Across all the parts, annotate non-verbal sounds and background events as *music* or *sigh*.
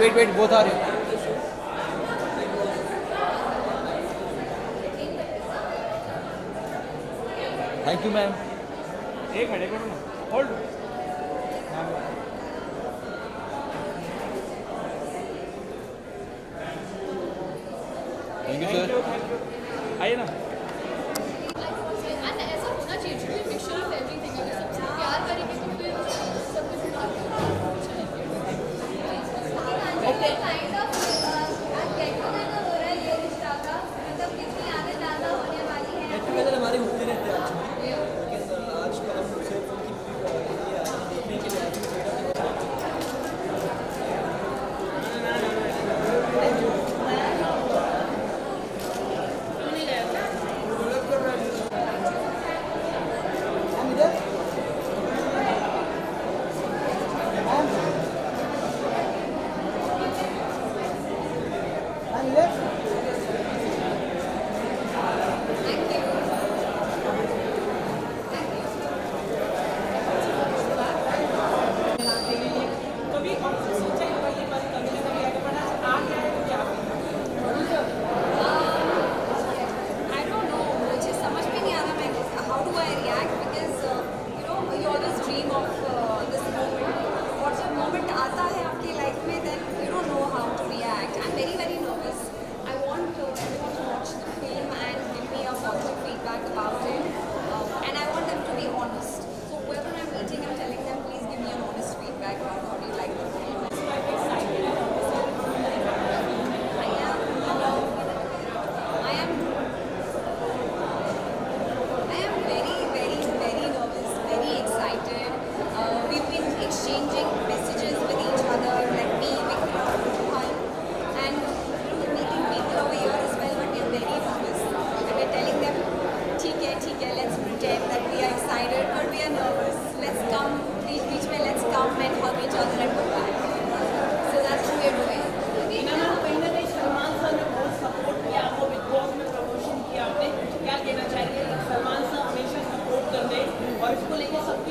Wait wait बहुत आ रहे हैं थैंक यू मैम एक मिनट एक minute hold thank you sir आइए ना।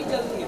진짜 승리.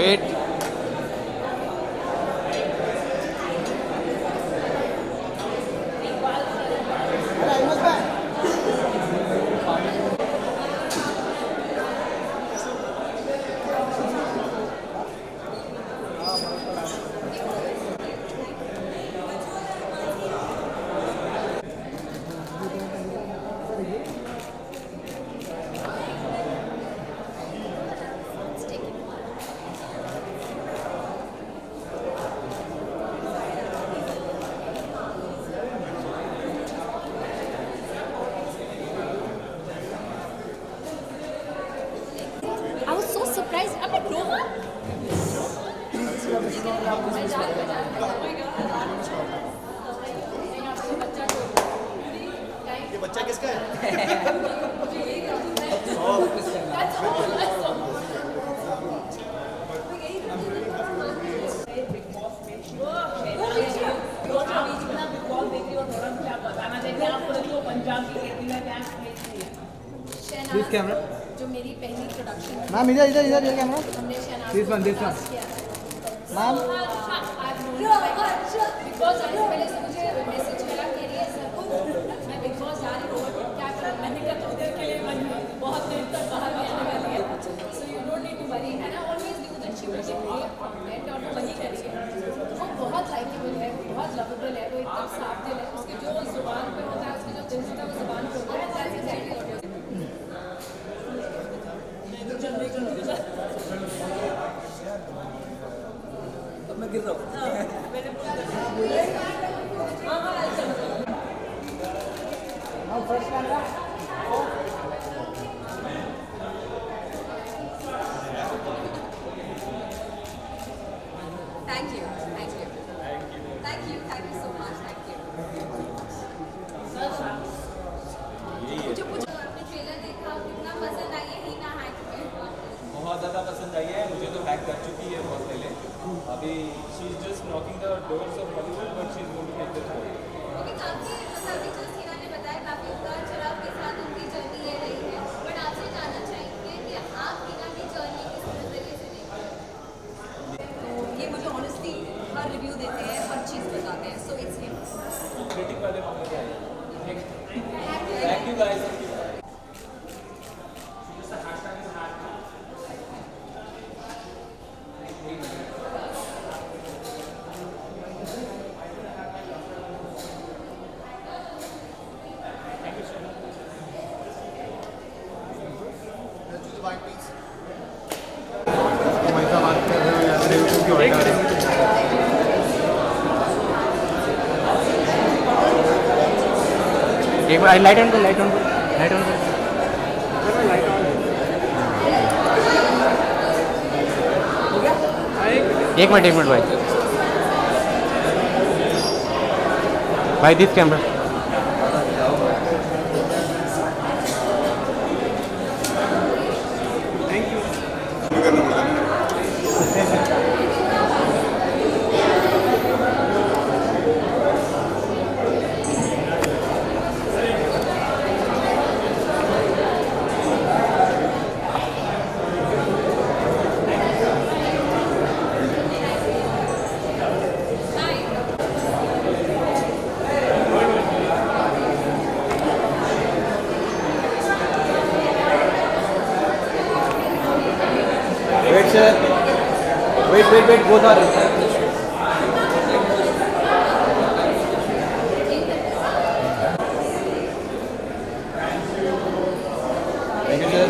Wait. Worry and I always knew that she will give me content और वो वही करेगी वो बहुत लाइकेबल है बहुत लवेबल है वो एकदम साफ़ दिल है उसकी जो ज़ुबान पे होता है उसकी जो दिल होता है वो ज़ुबान पे होता है दैट्स एग्जैक्टली व्हाट अब मैं गिर रहा हूँ Thank you. Thank you. Thank you. Thank you so much. Thank you. मुझे कुछ आपने ट्रेलर देखा कितना पसंद आई है हीना है बहुत ज़्यादा पसंद आई है मुझे तो हैक कर चुकी है बहुत पहले अभी she is just knocking the doors of Bollywood but she is going to get the role okay काफ़ी मतलब अभी जो हीना ने बताया काफ़ी उतार चढ़ाव के साथ उनकी जर्नी ये रही है बट आपसे जानना चाहेंगे कि आप हीना की जर्नी किस नज़रिए से देखते हैं तो ये मुझे ऑनेस्टली हर रिव्यू देते हैं हर चीज़ बताते हैं सो इट्स हिम क्रिटिक वाले मौके पे आए थैंक यू गाइस एक बार लाइट ऑन कर लाइट ऑन कर। लाइट ऑन कर। एक मिनट एक मिनट भाई। भाई this camera Wait, sir. Wait, wait, wait. Both are. Thank you, sir.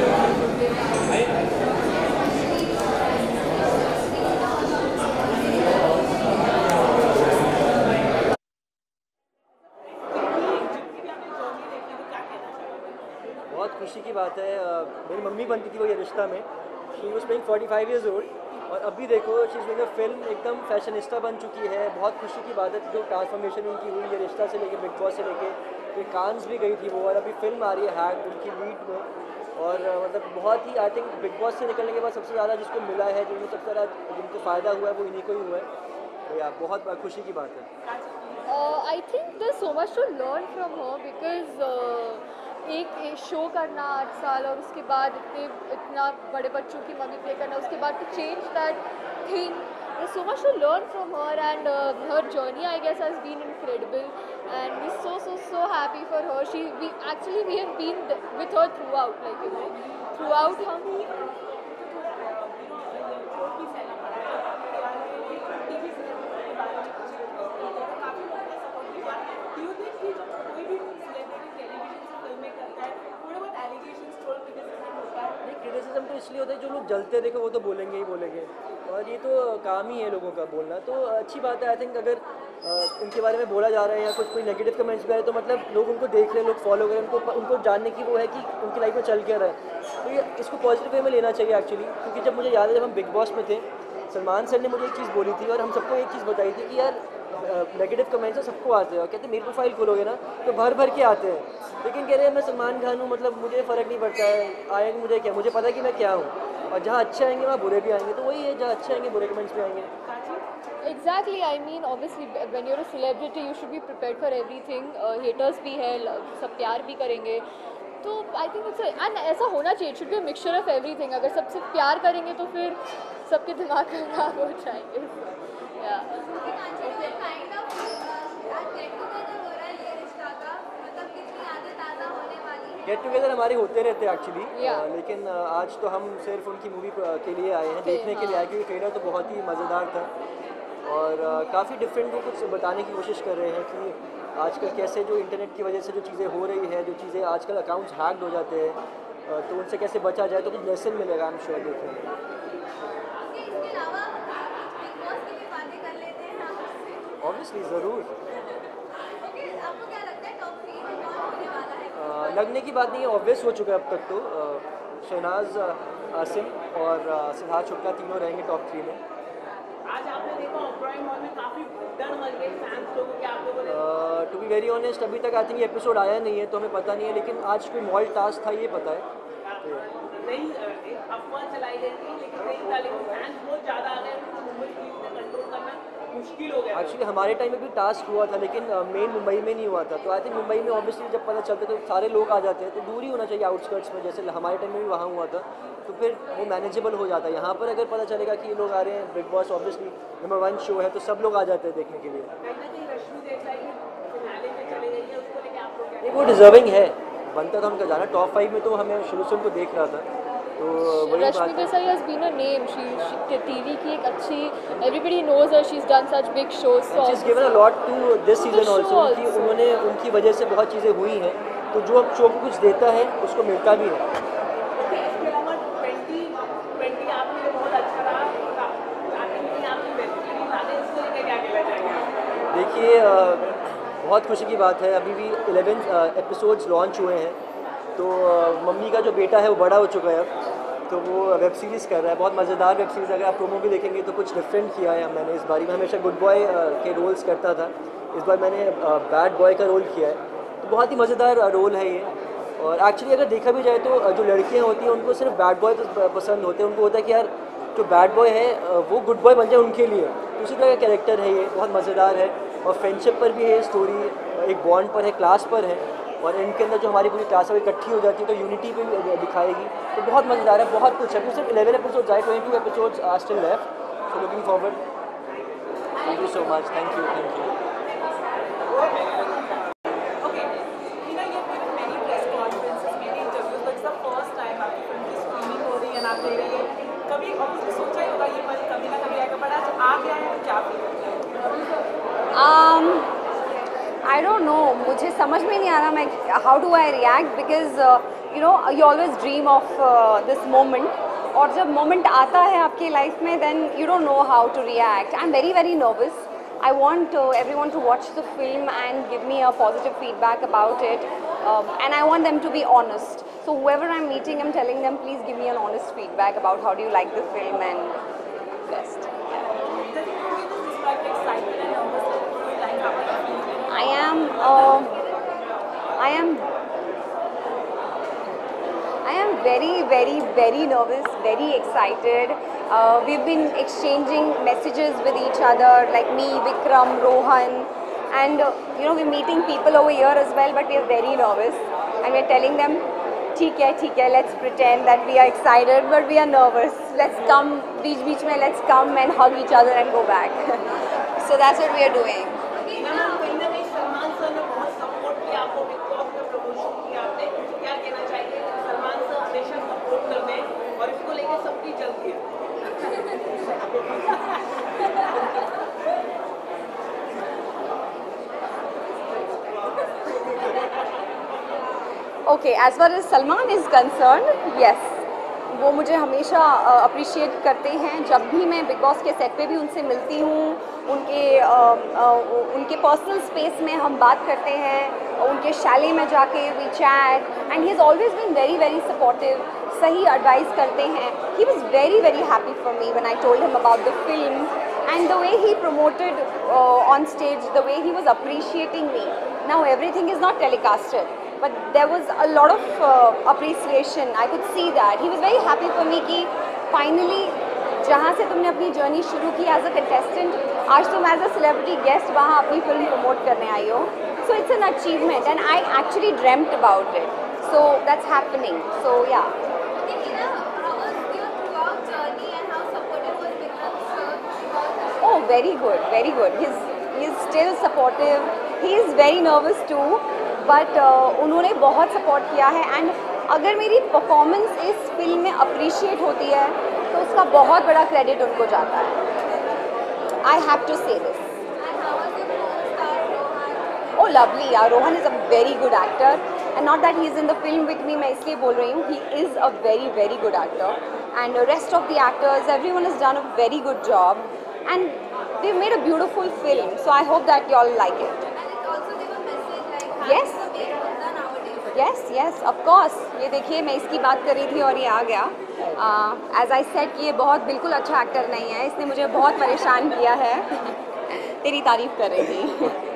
बहुत खुशी की बात है। मेरी मम्मी बनती थी वो ये रिश्ता में। She was playing forty five years old और अभी देखो शी इज़ फ़िल्म एकदम फैशनिस्टा बन चुकी है। बहुत खुशी की बात है जो ट्रांसफॉर्मेशन उनकी हुई ये रिश्ता से लेके बिग बॉस से लेके फिर कांस भी गई थी वो। और अभी फ़िल्म आ रही है हैक उनकी लीड में। और मतलब बहुत ही आई थिंक बिग बॉस से निकलने के बाद सबसे ज़्यादा जिसको मिला है जिनको सबसे ज़्यादा, जिनको फ़ायदा हुआ है, वो इन्हीं को ही हुआ है। तो या बहुत खुशी की बात है। I think think so much to learn learn from because एक शो करना आठ साल और उसके बाद इतने, इतना बड़े बच्चों की मम्मी प्ले करना, उसके बाद to change that thing there's so much to learn from her and uh, her journey I guess has been incredible. And we're so so so happy for her. She we actually we have been with her throughout like you know throughout हम इसलिए होता है, जो लोग जलते देखो वो तो बोलेंगे ही बोलेंगे। और ये तो काम ही है लोगों का बोलना। तो अच्छी बात है आई थिंक अगर उनके बारे में बोला जा रहा है या कुछ, कोई नेगेटिव कमेंट्स भी आए तो मतलब लोग उनको देख रहे हैं, लोग फॉलो करें उनको उनको जानने की वो है कि उनकी लाइफ में चल क्या रहा है। तो ये, इसको पॉजिटिव वे में लेना चाहिए एक्चुअली क्योंकि जब मुझे याद है, जब हम बिग बॉस में थे, सलमान सर ने मुझे एक चीज़ बोली थी और हम सबको एक चीज़ बताई थी कि यार नेगेटिव कमेंट्स तो सबको आते हैं। और कहते हैं मेरी प्रोफ़ाइल खोलोगे ना तो भर भर के आते हैं। लेकिन कह रहे हैं मैं सलमान खान हूँ मतलब मुझे फ़र्क नहीं पड़ता है आएँगे मुझे क्या? मुझे पता है कि मैं क्या हूँ। और जहाँ अच्छे आएँगे वहाँ बुरे भी आएँगे। तो वही है जहाँ अच्छे आएँगे बुरे कमेंट्स भी आएँगे। Exactly, I mean, obviously, when you're a celebrity, you should be prepared for everything. Uh, haters भी है, सब प्यार भी करेंगे. तो आई थिंक एंड ऐसा होना चाहिए should be mixture of everything अगर सब सिर्फ़ प्यार करेंगे तो फिर सबके दिमाग खराब हो जाएँगे। गेट टुगेदर हो है का। मतलब हैं। हमारे होते रहते हैं एक्चुअली Yeah. लेकिन अ, आज तो हम सिर्फ़ उनकी मूवी के लिए आए हैं देखने के लिए हाँ। आए क्योंकि ट्रेलर तो बहुत ही मज़ेदार था। और काफ़ी डिफरेंट वो कुछ बताने की कोशिश कर रहे हैं कि आजकल कैसे जो इंटरनेट की वजह से जो चीज़ें हो रही है जो चीज़ें आजकल अकाउंट्स हैक्ड हो जाते हैं तो उनसे कैसे बचा जाए तो कुछ लेसन मिलेगा आई एम श्योर देखने में ओके इसके अलावा बिग बॉस की भी बातें कर लेते हैं हम उससे ऑब्वियसली ज़रूर ओके आपको क्या लगता है टॉप थ्री में कौन होने वाला है अ, लगने की बात नहीं है ऑब्वियस हो चुका है अब तक तो। शहनाज आसिम और सिद्धार्थ शुक्ला तीनों रहेंगे टॉप थ्री में। आज आपने देखा ऑपराइम मॉल में काफ़ी डर मच गई फैंस लोगों के आप लोगों ने टू बी वेरी ऑनेस्ट अभी तक आई थिंक एपिसोड आया नहीं है तो हमें पता नहीं है लेकिन आज कोई मॉल टास्क था ये पता है। नहीं एक अफवाह चलाई गई थी लेकिन नहीं था लेकिन फैंस बहुत ज़्यादा आ गए उनको मुंबई पुलिस ने कंट्रोल करना मुश्किल हो गया एक्चुअली हमारे टाइम में भी टास्क हुआ था लेकिन मेन मुंबई में नहीं हुआ था। तो आई थिंक मुंबई में ऑब्वियसली जब पता चलता है तो सारे लोग आ जाते हैं तो दूर ही होना चाहिए आउटस्कर्ट्स में जैसे हमारे टाइम में भी वहाँ हुआ था। तो फिर वो मैनेजेबल हो जाता है। यहाँ पर अगर पता चलेगा कि ये लोग आ रहे हैं Bigg Boss obviously number one show है तो सब लोग आ जाते हैं देखने के लिए। वो डिजर्विंग है। बनता था उनका जाना। टॉप फाइव में तो हमें शुरू से उनको देख रहा था। तो Rashmi Desai been a name. She, she TV की एक अच्छी knows her. She's done such big shows so she's given a lot to this season उनकी also. उन्होंने उनकी वजह से बहुत चीज़ें हुई हैं। तो जो अब शो को कुछ देता है उसको मिलता भी है। अच्छा? देखिए बहुत खुशी की बात है। अभी भी 11 एपिसोड्स लॉन्च हुए हैं। तो मम्मी का जो बेटा है वो बड़ा हो चुका है अब। तो वो वेब सीरीज़ कर रहा है, बहुत मज़ेदार वेब सीरीज़ अगर आप प्रोमो भी देखेंगे तो कुछ डिफरेंट किया है मैंने इस बारी। में हमेशा गुड बॉय के रोल्स करता था। इस बार मैंने बैड बॉय का रोल किया है। तो बहुत ही मज़ेदार रोल है ये। और एक्चुअली अगर देखा भी जाए तो जो लड़कियाँ होती हैं, उनको सिर्फ़ बैड बॉय पसंद होते हैं। उनको होता है कि यार, जो बैड बॉय है वो गुड बॉय बन जाए उनके लिए। तो उसी तरह का कैरेक्टर है ये, बहुत मज़ेदार है। और फ्रेंडशिप पर भी है स्टोरी एक बॉन्ड पर है क्लास पर है। और इनके अंदर जो हमारी पूरी क्लास है इकट्ठी हो जाती है तो यूनिटी पे दिखाएगी। तो बहुत मज़ेदार है, बहुत कुछ है। सिर्फ़ इलेवन एपिसोड आए ट्वेंटी टू एपिसोड आज still left so looking forward thank you so much thank you thank you समझ में नहीं आ रहा मैं how do I react because uh, you know you always dream of uh, this moment और जब moment आता है आपके life में then you don't know how to react I'm very very nervous I want uh, everyone to watch the film and give me a positive feedback about it um, and I want them to be honest so whoever I'm meeting I'm telling them please give me an honest feedback about how do you like the film and best Does it give you this describe excitement and nervousness like how are you feeling? I am. Uh, I am. I am very, very, very nervous, very excited. Uh, we've been exchanging messages with each other, like me, Vikram, Rohan, and uh, you know we're meeting people over here as well, but we are very nervous, and we're telling them, "ठीक है, ठीक है, let's pretend that we are excited, but we are nervous. Let's come, beach beach में, let's come and hug each other and go back." *laughs* so that's what we are doing. Okay as far as Salman is concern yes वो मुझे हमेशा appreciate करते हैं। जब भी मैं big boss के सेट पे भी उनसे मिलती हूँ उनके अ, अ, उनके पर्सनल स्पेस में हम बात करते हैं उनके शैले में जाके we chat and he is always been very very supportive सही एडवाइस करते हैं। He was very very happy for me when I told him about the film the way he promoted uh, on stage, the way he was appreciating me. Now everything is not telecasted, but there was a lot of uh, appreciation. I could see that. He was very happy for me कि finally जहाँ से तुमने अपनी journey शुरू की as a contestant आज तुम as a celebrity guest वहाँ अपनी फिल्म प्रमोट करने आई हो so it's an achievement and I actually dreamt about it so that's happening so yeah Okay, Hina, how was your throughout journey and how supportive was Vikram sir? Oh, very good, very good. He's he's still supportive. He is very nervous too, But uh, उन्होंने बहुत support किया है and अगर मेरी performance इस film में appreciate होती है तो उसका बहुत बड़ा क्रेडिट उनको जाता है। I have to say this? Oh lovely यार Rohan is a very good actor and not that he is in the film with me मैं इसलिए बोल रही हूँ he is a very very good actor and rest of the actors everyone is done a very good job and they made a beautiful film so I hope that you all like it yes yes of course ये देखिए मैं इसकी बात कर रही थी और ये आ गया। एज आई सेट कि ये बहुत बिल्कुल अच्छा एक्टर नहीं है। इसने मुझे बहुत परेशान किया है। *laughs* तेरी तारीफ़ कर रही थी। *laughs*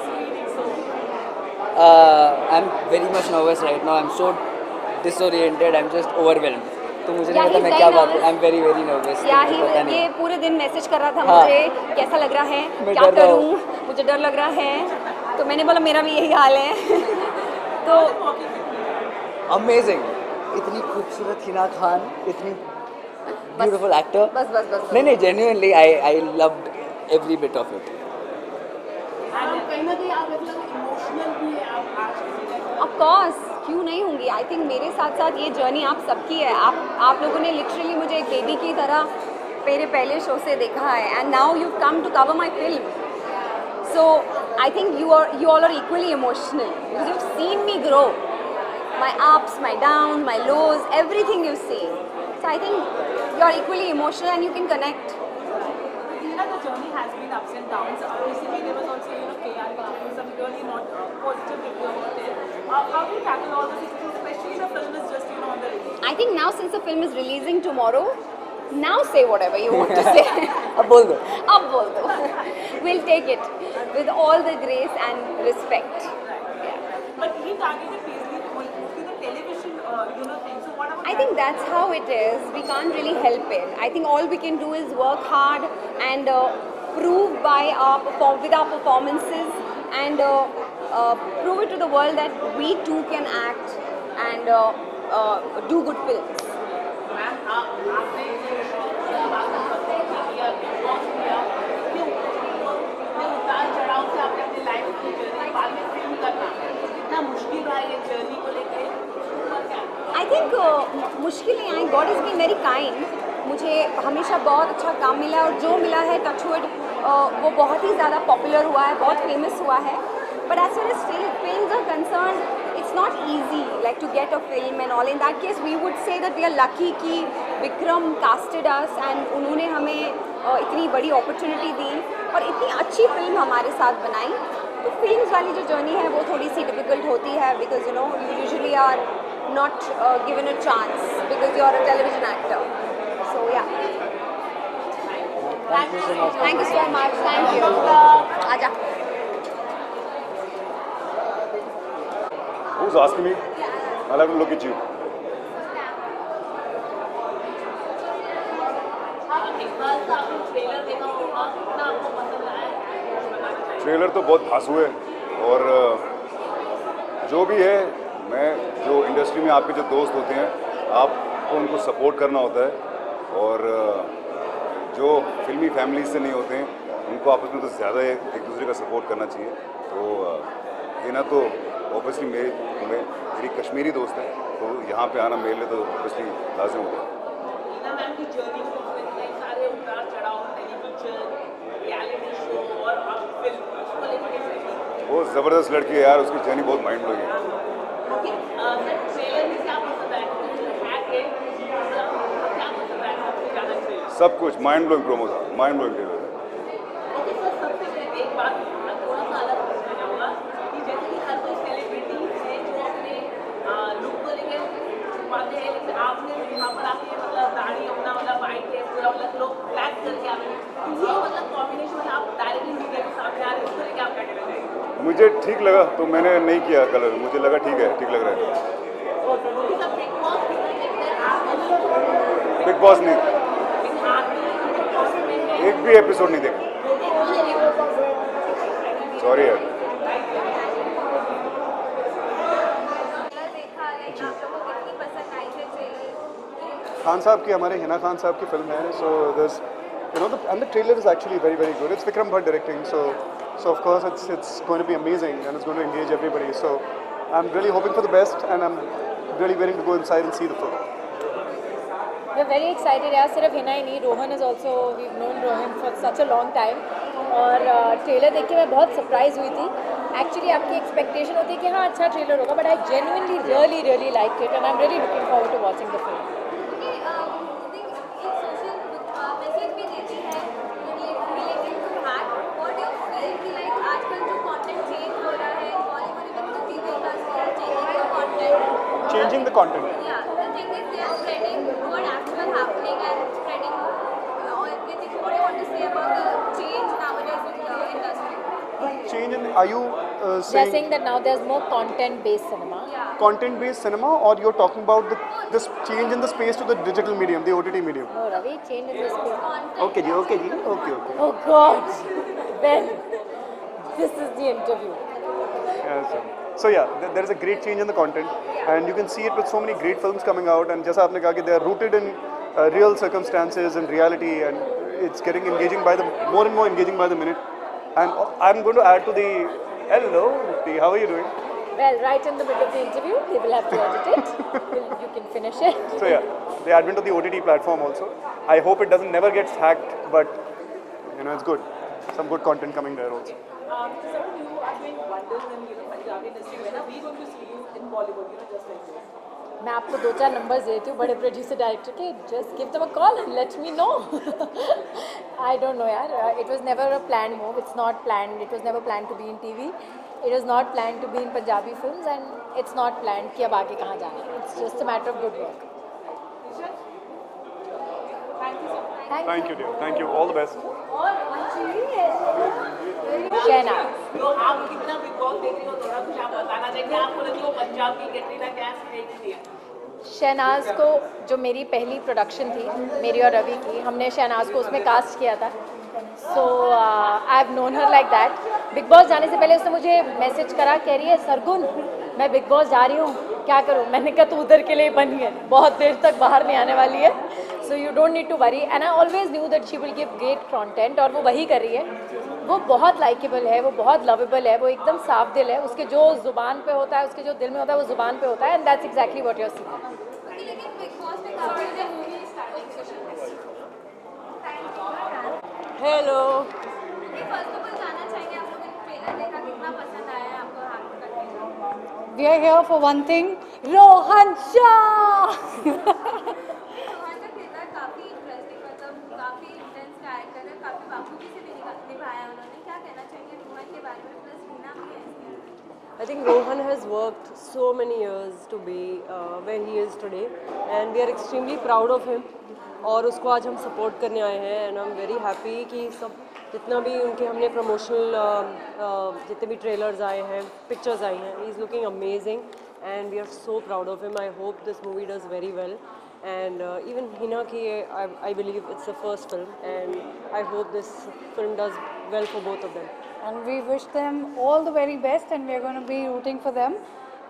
Screening, so uh, I'm very much nervous right now. I'm so disoriented. I'm just overwhelmed. तो मुझे नहीं पता मैं क्या बात I am very very nervous yeah ही ये पूरे दिन मैसेज कर रहा था हाँ। मुझे कैसा लग रहा है? क्या। करूँ? मुझे डर लग रहा है। तो मैंने बोला मेरा भी यही हाल है। *laughs* तो अमेजिंग इतनी खूबसूरत हिना खान इतनी ब्यूटीफुल एक्टर बस बस बस नहीं नहीं genuinely I I loved every bit of it आप कहीं ना कहीं आप इमोशनल भी आप आज ऑफ़ कोर्स क्यों नहीं होंगी? आई थिंक मेरे साथ साथ ये जर्नी आप सबकी है। आप आप लोगों ने लिटरली मुझे एक बेबी की तरह मेरे पहले शो से देखा है। And now you come to cover my film so I think you are you all are equally emotional because you've seen me grow. My ups, my downs, my lows, everything you've seen. So I think you're equally emotional and you can connect. Dina, the journey has been ups and downs. Uh, recently there was also, you know, KR some really not positive review about it. Uh, how do you tackle all this, especially the film is just, you know, on the I think now since the film is releasing tomorrow, now say whatever you want to say. अब बोल दो अब बोल दो. We'll take it with all the grace and respect. Yeah. But he targeted basically mostly the television, uh, you know, thing. So what about I that? think that's how it is. We can't really help it. I think all we can do is work hard and uh, prove by our perform with our performances and uh, uh, prove it to the world that we too can act and uh, uh, do good films. मुश्किल रहा ये journey को I think मुश्किलें आई। God is been very kind मुझे हमेशा बहुत अच्छा काम मिला और जो मिला है टचवुड वो बहुत ही ज़्यादा पॉपुलर हुआ है बहुत फ़ेमस हुआ है। But as far as film are concern it's not easy like to get a film and all in that case we would say that we are lucky कि विक्रम कास्टेड अस एंड उन्होंने हमें uh, इतनी बड़ी opportunity दी और इतनी अच्छी film हमारे साथ बनाई। तो फ़िल्म वाली जो जर्नी है वो थोड़ी सी डिफ़िकल्ट होती है because you know you usually are not given a chance because you are a television actor so yeah thank you so much thank you आ जा Who's asking me? Yeah. I'll have to look at you. हाँ, तो आपको trailer देखा होगा ना आपको पसंद मतलब ट्रेलर तो बहुत धांसू है और जो भी है, मैं जो इंडस्ट्री में आपके जो दोस्त होते हैं, आपको उनको सपोर्ट करना होता है और जो फिल्मी फैमिली से नहीं होते हैं, उनको आपस में तो ज़्यादा एक दूसरे का सपोर्ट करना चाहिए। तो हिना तो ऑब्वियसली मेरी, मे- मेरी कश्मीरी दोस्त है तो यहाँ पे आना मेरे लिए तो ऑब्वियसली लाजिम होता है हीना मैम की जर्नी को कई सारे उतार चढ़ाव टेलीविज़न रियलिटी शो और अब फ़िल्म उसको लेकर कैसे वो ज़बरदस्त लड़की है यार उसकी जर्नी बहुत माइंड ब्लोइंग है। है मतलब सब कुछ माइंड ब्लोइंग प्रोमो था mind blowing trailer okay sir सबसे पहले एक बात थोड़ा सा अलग पूछना चाहूँगा कि जैसे कि हर कोई सेलिब्रिटी है जो अपने लुक को लेकर छुपाते हैं लेकिन आपने यहाँ पर आके मतलब दाढ़ी अपना मतलब वाइट है पूरा मतलब लोग ब्लैक करके आप तो ये मतलब कॉम्बिनेशन आप डायरेक्टली मीडिया के सामने आ रहे हैं उसको लेकर आप क्या कहना चाहेंगे मुझे ठीक लगा तो मैंने नहीं किया कलर मुझे लगा ठीक है ठीक लग रहा है। बिग बॉस नहीं। एक भी एपिसोड नहीं देखा। सॉरी यार। ट्रेलर ट्रेलर खान साहब की हमारे हिना खान साहब की फ़िल्म है so this you know the, and the trailer is actually very very good. It's vikram bhatt directing so so of course it's it's going to be amazing and it's going to engage everybody so i'm really hoping for the best and i'm really willing to go inside and see the film we are very excited यार सिर्फ हिना ही नहीं Rohan is also we known Rohan for such a long time और trailer देख के मैं बहुत surprise हुई थी एक्चुअली आपकी एक्सपेक्टेशन होती है कि हाँ अच्छा ट्रेलर होगा but I genuinely really really like it and I am really looking forward to watching the film Content Yeah, the thing is they are spreading what actual happening and spreading uh, everything. What do you want to say about the change nowadays in the industry? change in are you uh, They are saying saying that now there's more content based cinema. Yeah. content based cinema or you're talking about the this change in the space to the digital medium the ott medium No, Ravi, change in this space. Okay ji okay ji okay okay Oh God, Ben, this is the interview. Yeah, so, so yeah, th- there is a great change in the content, and you can see it with so many great films coming out. And just aapne kaha ki they are rooted in uh, real circumstances and reality. And it's getting engaging by the more and more engaging by the minute. And uh, i'm going to add to the hello Ruti, how are you doing? Well right in the middle of the interview they will have to edit it. *laughs* You can finish it. So yeah the advent of the ott platform also. I hope it doesn't never gets hacked but you know it's good. Some good content coming there also. Um, so you are doing wonders in you know Punjabi industry. When are we going to see you in Bollywood? You know, just like this. मैं आपको दो चार numbers देती हूँ बड़े producer director के just give them a call and let me know I don't know यार it was never a plan move it's not plan it was never plan to be in TV it was not plan to be in Punjabi films and it's not plan कि अब आगे कहाँ जाना है it's just a matter of good work Thank you. Thank you, dear. Thank you. All the best. तो आप कितना big boss देख रही हो थोड़ा कुछ आप बताना चाहिए आपको लगी वो पंजाब की कैटरीना कैफ देखती है शहनाज को जो मेरी पहली प्रोडक्शन थी मेरी और रवि की हमने शहनाज को उसमें कास्ट किया था so I have known her like that Bigg Boss जाने से पहले उसने मुझे मैसेज करा, कह रही है, सरगुन, मैं बिग बॉस जा रही हूँ। क्या करूँ? मैंने कहा, तू उधर के लिए बनी है बहुत देर तक बाहर नहीं आने वाली है। So you don't need to worry and I always knew that she will give great content और वो वही कर रही है। वो बहुत लाइकेबल है, वो बहुत लवेबल है, वो एकदम साफ़ दिल है। उसके जो ज़ुबान पे होता है, उसके जो दिल में होता है, वो ज़ुबान पे होता है। And that's exactly what you're seeing Trailer we are here for one thing Rohan Shah Rohan का किरदार काफी इंटरेस्टिंग मतलब काफी इंटेंस कैरेक्टर है काफी बाखूबी से भी निभा- निभाया उन्होंने क्या कहना चाहेंगे रोहन के बारे में प्लस रीना भी है इसके अंदर I think Rohan has worked so many years to be uh, where he is today, and we are extremely proud of him. और उसको आज हम सपोर्ट करने आए हैं and I am very happy कि सब जितना भी उनके हमने प्रमोशनल जितने भी ट्रेलर्स आए हैं पिक्चर्स आई हैं is looking amazing and we are so proud of him I hope this movie does very well and even Hina की I believe it's the first film and I hope this film does well for both of them and we wish them all the very best and we are gonna be rooting for them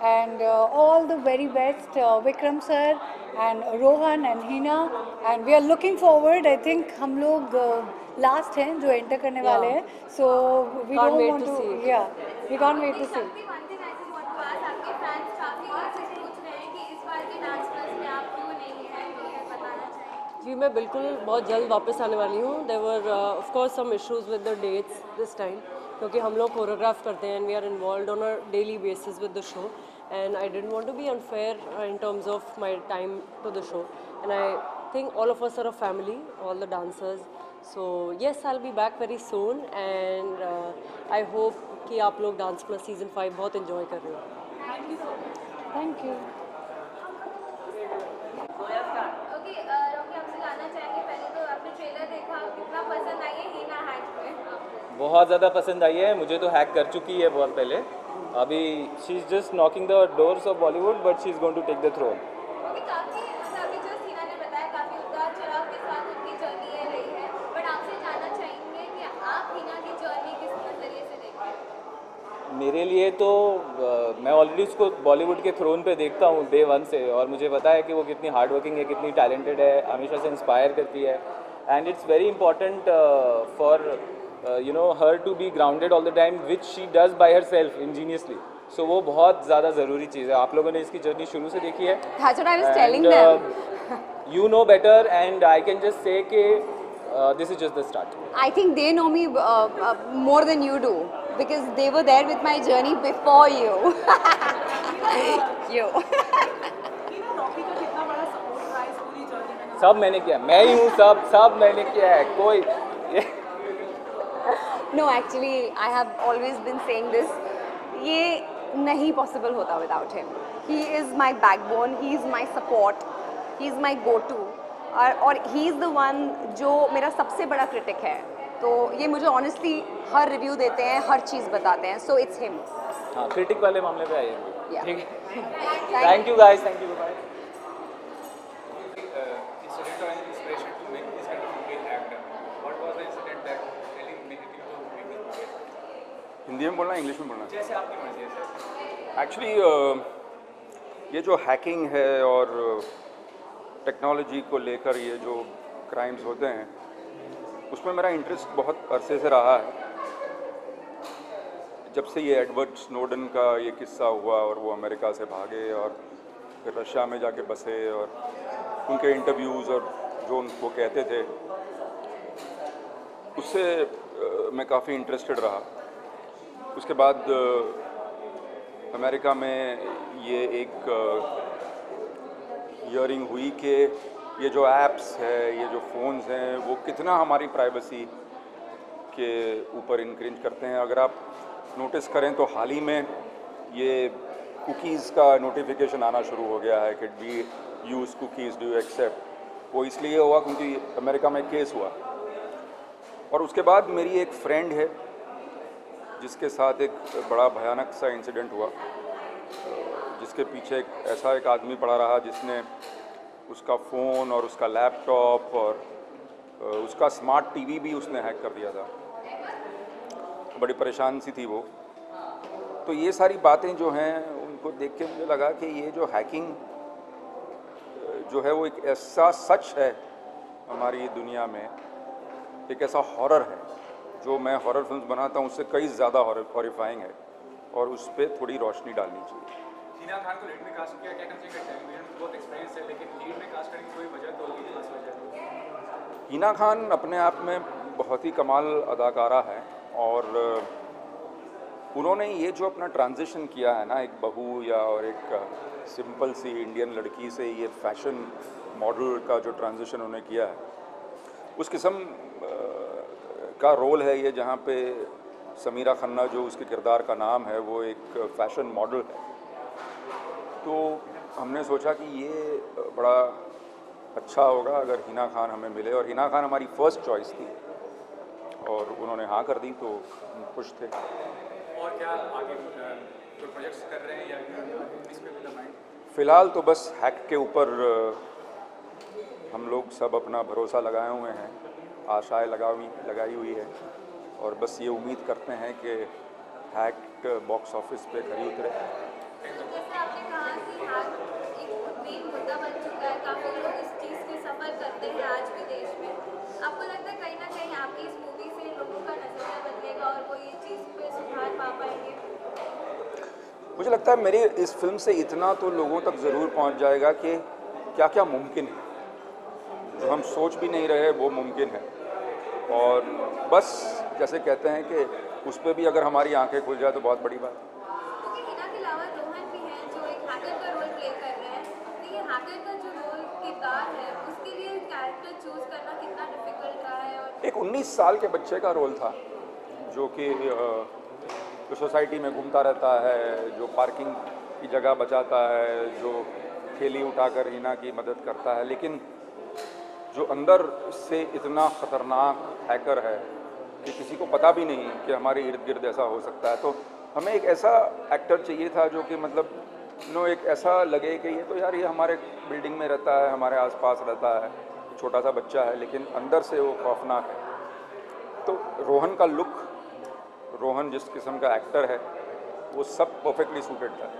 and uh, all the very best uh, Vikram sir and Rohan and Hina and we are looking forward I think हम लोग last हैं जो enter करने Yeah. वाले हैं so we Can't don't wait want to to see it. yeah we can't wait to see Sakti, one thing I just want to ask, आपके fans काफ़ी ऐसे पूछ रहे हैं कि इस बार के डांस प्लस में आप क्यों नहीं हैं तो ये बताना चाहिए जी मैं बिल्कुल बहुत जल्द वापस आने वाली हूँ there were of course some issues with the dates this time क्योंकि हम लोग कोरियोग्राफ करते हैं and we are involve on a daily basis with the show and I don't want to be unfair in terms of my time to the show and I think all of us are a family all the dancers so yes I be back very soon and I hope कि आप लोग dance plus season five बहुत enjoy कर रहे हो thank you okay Rocky आपसे जानना चाहेंगे पहले तो आपने ट्रेलर देखा कितना पसंद आई है हीना हैक में बहुत ज़्यादा पसंद आई है मुझे तो हैक कर चुकी है बहुत पहले अभी she is just knocking the doors of Bollywood but she is going to take the throne okay काफ़ी अभी जो हीना ने बताया काफ़ी उतार चढ़ाव के साथ उनकी जर्नी ये रही बट आपसे जानना चाहेंगे कि आप हीना की जर्नी किस नज़रिए से देखते मेरे लिए तो मैं ऑलरेडी उसको बॉलीवुड के थ्रोन पे देखता हूँ डे वन से और मुझे पता है कि वो कितनी हार्ड वर्किंग है कितनी टैलेंटेड है हमेशा से इंस्पायर करती है। And it's very important for You know her to be grounded all the time which she does by herself ingeniously so वो बहुत ज़्यादा ज़रूरी चीज़ है आप लोगों ने इसकी जर्नी शुरू से देखी है That's what I was telling And, them. uh, you know better and I can just say कि uh, this is just the start. I think they know me uh, uh, more than you do because they were there with my journey before you. *laughs* you. *laughs* सब मैंने किया मैं ही हूँ सब सब मैंने किया है कोई no actually I have always been saying this ये नहीं पॉसिबल होता without him he is my backbone he is my support he is my go to और ही इज़ द वन जो मेरा सबसे बड़ा क्रिटिक है. तो ये मुझे ऑनेस्टली हर रिव्यू देते हैं हर चीज़ बताते हैं सो इट्स हिम क्रिटिक वाले मामले पे आइए। Thank you guys thank you Hindi में बोलना इंग्लिश में बोलना। जैसे आपकी मर्ज़ी है सर। एक्चुअली ये जो हैकिंग है और टेक्नोलॉजी को लेकर ये जो क्राइम्स होते हैं उसमें मेरा इंटरेस्ट बहुत अरसे से रहा है। जब से ये एडवर्ड स्नोडन का ये किस्सा हुआ और वो अमेरिका से भागे और फिर रशिया में जाके बसे और उनके इंटरव्यूज़ और जो उनको कहते थे उससे मैं काफ़ी इंटरेस्टेड रहा। उसके बाद अमेरिका में ये एक हियरिंग हुई कि ये जो ऐप्स है, ये जो फ़ोन्स हैं, वो कितना हमारी प्राइवेसी के ऊपर इनक्रेज करते हैं। अगर आप नोटिस करें तो हाल ही में ये कुकीज़ का नोटिफिकेशन आना शुरू हो गया है कि the use cookies do accept वो इसलिए हुआ क्योंकि अमेरिका में केस हुआ। और उसके बाद मेरी एक फ्रेंड है जिसके साथ एक बड़ा भयानक सा इंसिडेंट हुआ। जिसके पीछे एक ऐसा एक आदमी पड़ा रहा जिसने उसका फ़ोन और उसका लैपटॉप और उसका स्मार्ट टीवी भी उसने हैक कर दिया था। बड़ी परेशान सी थी वो। तो ये सारी बातें जो हैं, उनको देख के मुझे लगा कि ये जो हैकिंग जो है वो एक ऐसा सच है हमारी दुनिया में, एक ऐसा हॉरर है। जो मैं हॉरर फ़िल्म बनाता हूँ उससे कई ज़्यादा हॉरिफाइंग है और उस पर थोड़ी रोशनी डालनी चाहिए। हिना खान को लीड में कास्ट किया क्या कंसीडर करते हैं? बहुत एक्सपीरियंस है लेकिन लीड में कास्ट करने की कोई वजह तो होगी खास वजह हिना खान अपने आप में बहुत ही कमाल अदाकारा है और उन्होंने ये जो अपना ट्रांजिशन किया है ना एक बहू या और एक सिंपल सी इंडियन लड़की से ये फ़ैशन मॉडल का जो ट्रांजिशन उन्होंने किया है उस किस्म का रोल है ये जहाँ पे समीरा खन्ना जो उसके किरदार का नाम है वो एक फ़ैशन मॉडल है। तो हमने सोचा कि ये बड़ा अच्छा होगा अगर हिना खान हमें मिले और हिना खान हमारी फ़र्स्ट चॉइस थी और उन्होंने हाँ कर दी तो खुश थे। और क्या आगे कोई प्रोजेक्ट्स कर रहे हैं या फ़िलहाल तो बस हैक के ऊपर हम लोग सब अपना भरोसा लगाए हुए हैं। आशाएँ लगाई लगाई हुई है। और बस ये उम्मीद करते हैं कि हैक बॉक्स ऑफ़िस पे खरी उतरे। जैसे आपने कहा कि हैक एक मेन मुद्दा बन चुका है। काफ़ी लोग इस चीज़ से सफ़र करते हैं आज भी देश में। आपको लगता है कहीं ना कहीं आपकी इस मूवी से लोगों का नज़रिया बदलेगा और वो ये चीज़ पे सुधार पा पाएँगे? मुझे लगता है मेरी इस फ़िल्म से इतना तो लोगों तक ज़रूर पहुँच जाएगा कि क्या क्या मुमकिन है। जो हम सोच भी नहीं रहे वो मुमकिन है। और बस जैसे कहते हैं कि उस पर भी अगर हमारी आँखें खुल जाए तो बहुत बड़ी बात। एक हैकर का रोल प्ले कर रहे हैं। तो ये हैकर का जो रोल किरदार है उसके लिए कैरेक्टर चूज़ करना कितना डिफ़िकल्ट रहा है और एक 19 साल के बच्चे का रोल था जो कि जो सोसाइटी में घूमता रहता है जो पार्किंग की जगह बचाता है जो थैली उठाकर हिना की मदद करता है। लेकिन जो अंदर से इतना ख़तरनाक हैकर है कि किसी को पता भी नहीं कि हमारे इर्द गिर्द ऐसा हो सकता है। तो हमें एक ऐसा एक्टर चाहिए था जो कि मतलब नो, एक ऐसा लगे कि ये तो यार ये हमारे बिल्डिंग में रहता है, हमारे आसपास रहता है, छोटा सा बच्चा है, लेकिन अंदर से वो खौफनाक है। तो रोहन का लुक रोहन जिस किस्म का एक्टर है, वो सब परफेक्टली सूटेड था।